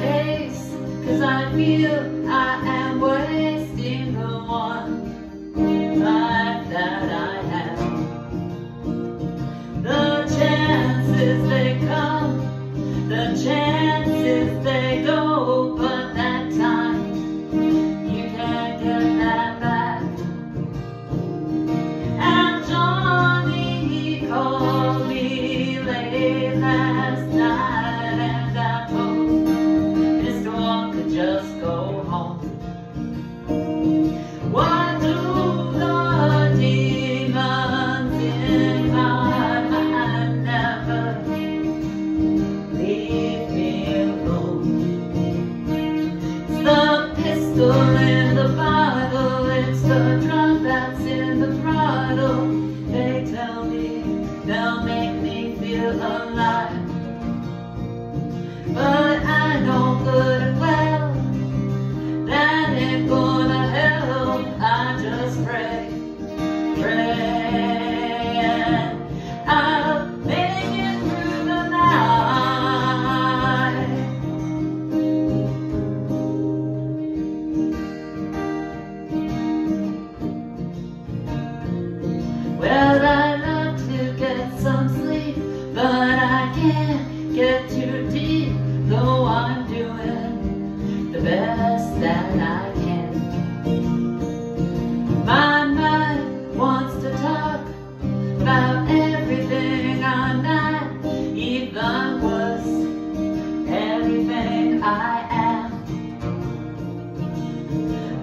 case, cause I feel I am wasting can't get too deep, though I'm doing the best that I can. My mind wants to talk about everything I'm not, even was everything I am.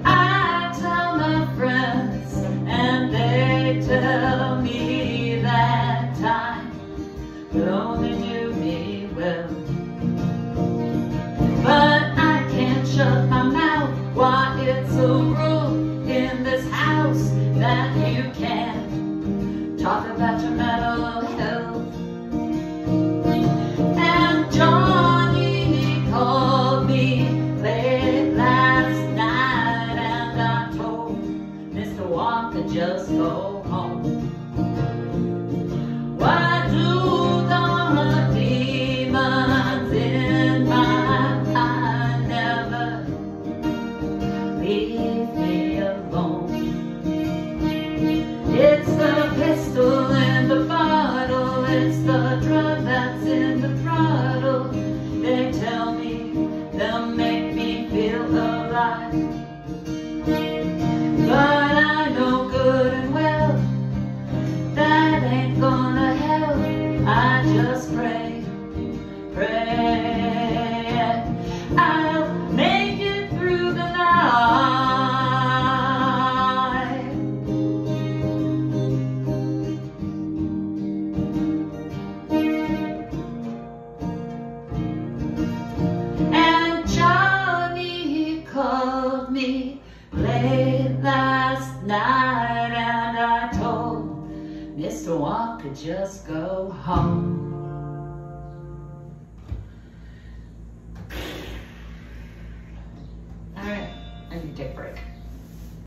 I tell my friends, and they tell me that time will only do But I can't shut my mouth. Why it's a rule in this house that you can't talk about your mental health. And Johnny called me late last night, and I told Mr. Walker just go home. paz. Late last night, and I told Mr. Walker just go home.